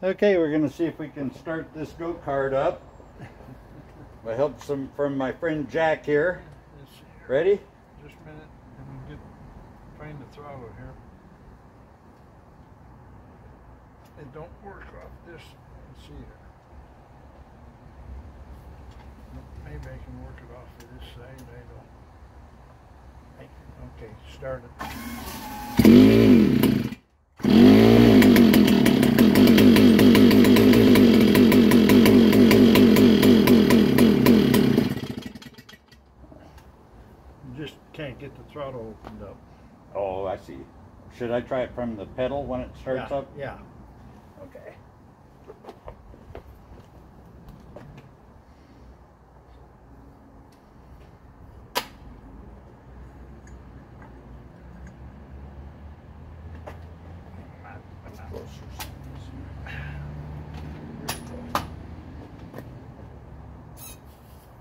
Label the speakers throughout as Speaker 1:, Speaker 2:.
Speaker 1: Okay, we're going to see if we can start this go-kart up. I help some from my friend Jack here. Ready?
Speaker 2: Just a minute. Me get find the throttle here. It don't work off this. See here. Maybe I can work it off of this side. I don't. Okay, start it. Just can't get the throttle opened up.
Speaker 1: Oh, I see. Should I try it from the pedal when it starts
Speaker 2: yeah,
Speaker 1: up?
Speaker 2: Yeah.
Speaker 1: Okay.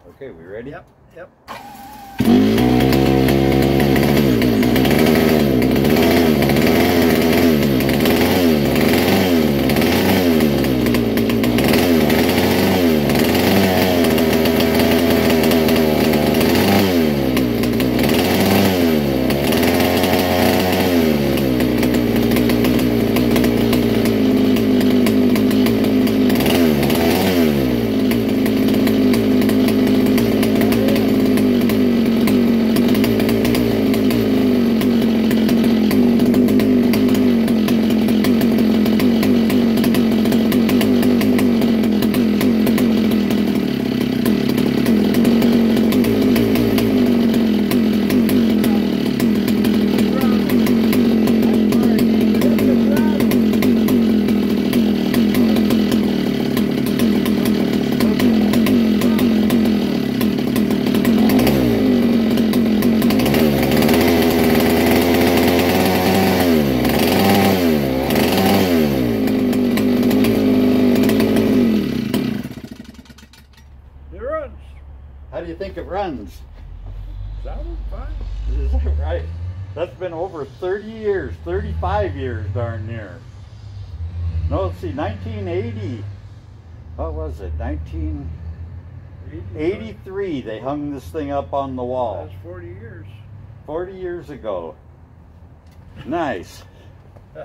Speaker 1: Okay, we ready?
Speaker 2: Yep. Yep. It runs.
Speaker 1: How do you think it runs?
Speaker 2: Sounded fine.
Speaker 1: Is that right? That's been over 30 years, 35 years darn near. No, let's see, 1980. What was it? 1983 they hung this thing up on the wall.
Speaker 2: That's 40 years.
Speaker 1: 40 years ago. Nice.